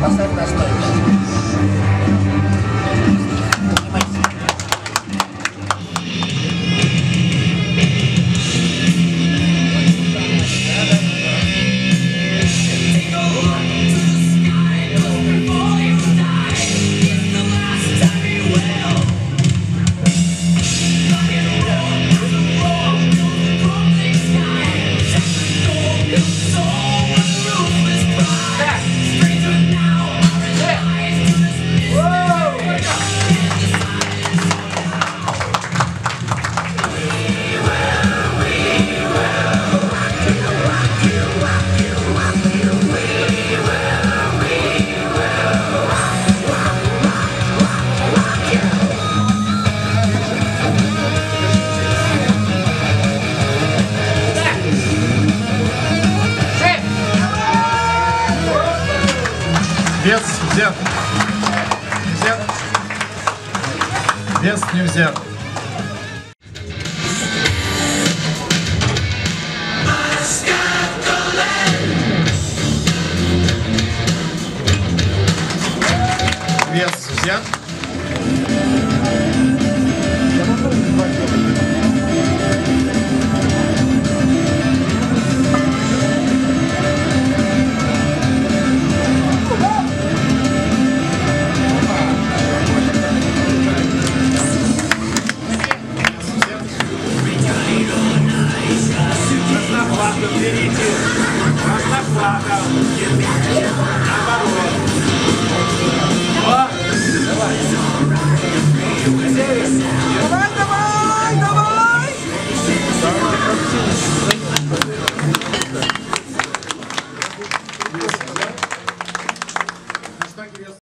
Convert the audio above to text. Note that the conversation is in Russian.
What's that, that's Вес взят. Взят. Вес не взят. Вес взят. Краснофлага, берите. Краснофлага. Наоборот.